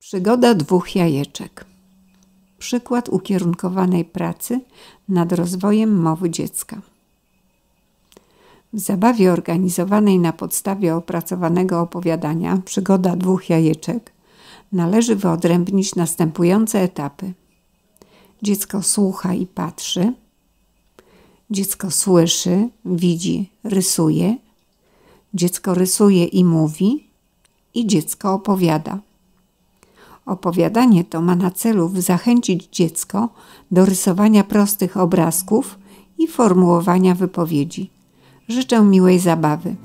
Przygoda dwóch jajeczek. Przykład ukierunkowanej pracy nad rozwojem mowy dziecka. W zabawie organizowanej na podstawie opracowanego opowiadania Przygoda dwóch jajeczek należy wyodrębnić następujące etapy. Dziecko słucha i patrzy. Dziecko słyszy, widzi, rysuje. Dziecko rysuje i mówi. I dziecko opowiada. Opowiadanie to ma na celu zachęcić dziecko do rysowania prostych obrazków i formułowania wypowiedzi. Życzę miłej zabawy.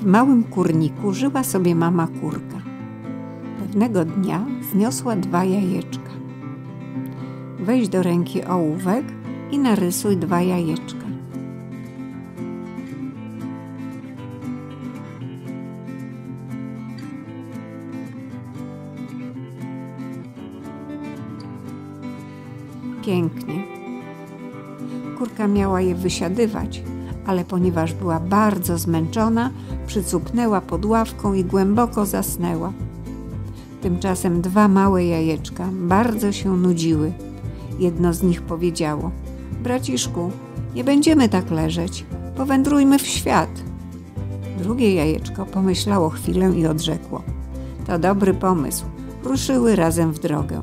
W małym kurniku żyła sobie mama kurka. Pewnego dnia zniosła dwa jajeczka. Weź do ręki ołówek i narysuj dwa jajeczka. Pięknie. Kurka miała je wysiadywać, ale ponieważ była bardzo zmęczona, przycupnęła pod ławką i głęboko zasnęła. Tymczasem dwa małe jajeczka bardzo się nudziły. Jedno z nich powiedziało: Braciszku, nie będziemy tak leżeć, powędrujmy w świat. Drugie jajeczko pomyślało chwilę i odrzekło: To dobry pomysł. Ruszyły razem w drogę.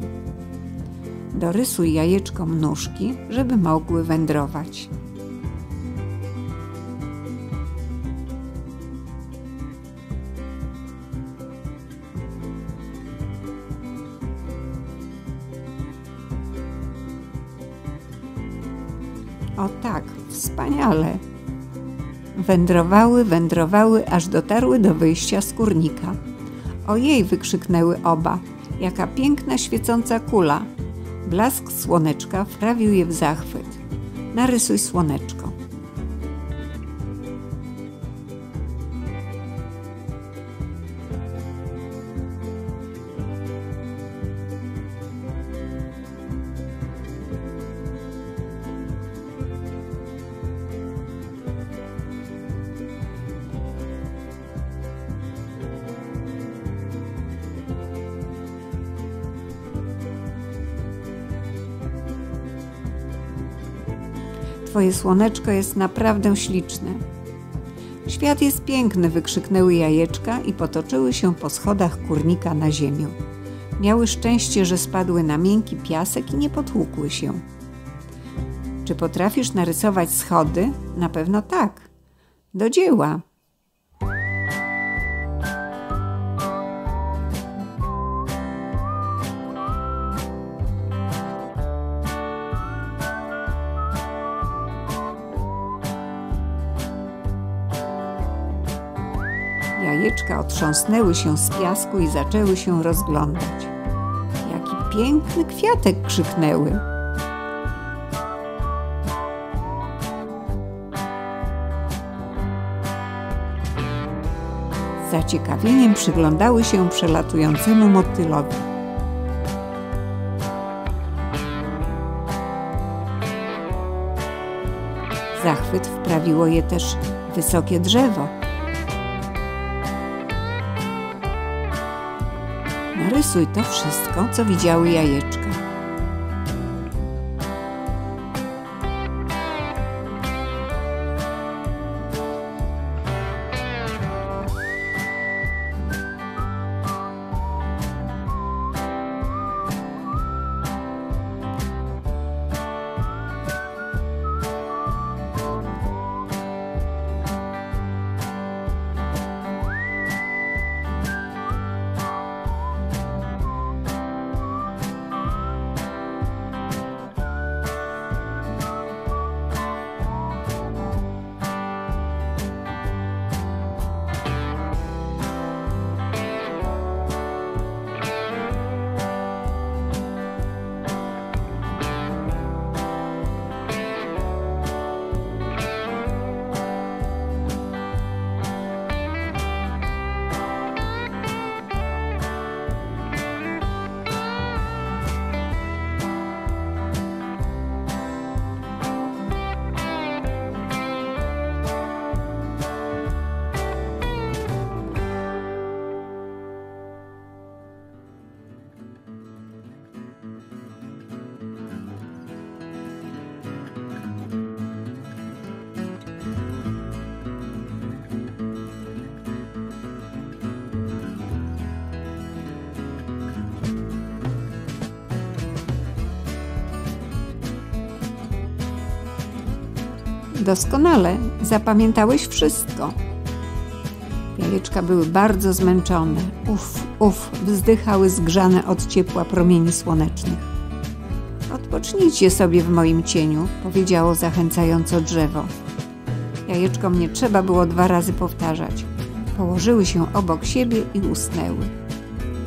Dorysuj jajeczkom nóżki, żeby mogły wędrować. O tak, wspaniale. Wędrowały, wędrowały, aż dotarły do wyjścia z kurnika. Ojej, wykrzyknęły oba. Jaka piękna świecąca kula. Blask słoneczka wprawił je w zachwyt. Narysuj słoneczko. Twoje słoneczko jest naprawdę śliczne. Świat jest piękny, wykrzyknęły jajeczka i potoczyły się po schodach kurnika na ziemię. Miały szczęście, że spadły na miękki piasek i nie potłukły się. Czy potrafisz narysować schody? Na pewno tak. Do dzieła. Jajeczka otrząsnęły się z piasku i zaczęły się rozglądać. Jaki piękny kwiatek! krzyknęły. Z zaciekawieniem przyglądały się przelatującemu motylowi. Zachwyt wprawiło je też wysokie drzewo. Narysuj to wszystko, co widziały jajeczka. Doskonale, zapamiętałeś wszystko. Jajeczka były bardzo zmęczone. Uf, uf, wzdychały zgrzane od ciepła promieni słonecznych. Odpocznijcie sobie w moim cieniu, powiedziało zachęcająco drzewo. Jajeczkom nie trzeba było dwa razy powtarzać. Położyły się obok siebie i usnęły.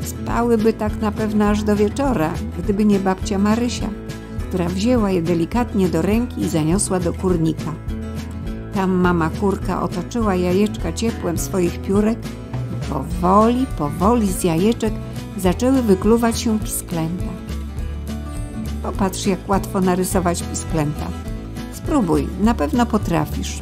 Spałyby tak na pewno aż do wieczora, gdyby nie babcia Marysia, która wzięła je delikatnie do ręki i zaniosła do kurnika. Tam mama kurka otoczyła jajeczka ciepłem swoich piórek i powoli, powoli z jajeczek zaczęły wykluwać się pisklęta. Popatrz, jak łatwo narysować pisklęta. Spróbuj, na pewno potrafisz.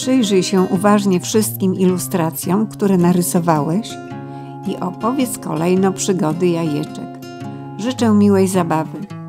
Przyjrzyj się uważnie wszystkim ilustracjom, które narysowałeś i opowiedz kolejno przygody jajeczek. Życzę miłej zabawy.